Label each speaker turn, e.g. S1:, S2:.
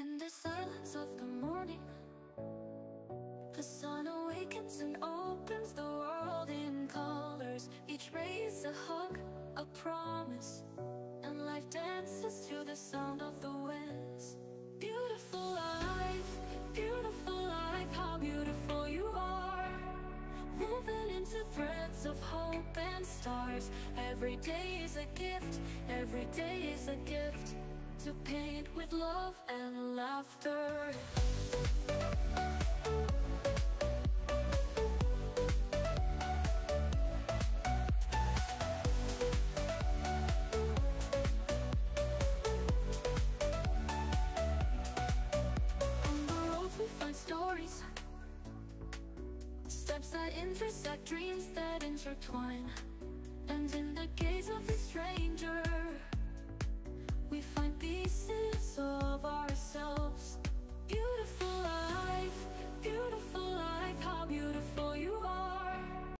S1: In the silence of the morning. The sun awakens and opens the world in colors. Each ray is a hug, a promise. And life dances to the sound of the winds. Beautiful life, beautiful life How beautiful you are. Woven into threads of hope and stars. Every day is a gift, every day is a gift to paint with love and laughter. Steps that intersect, dreams that intertwine beautiful.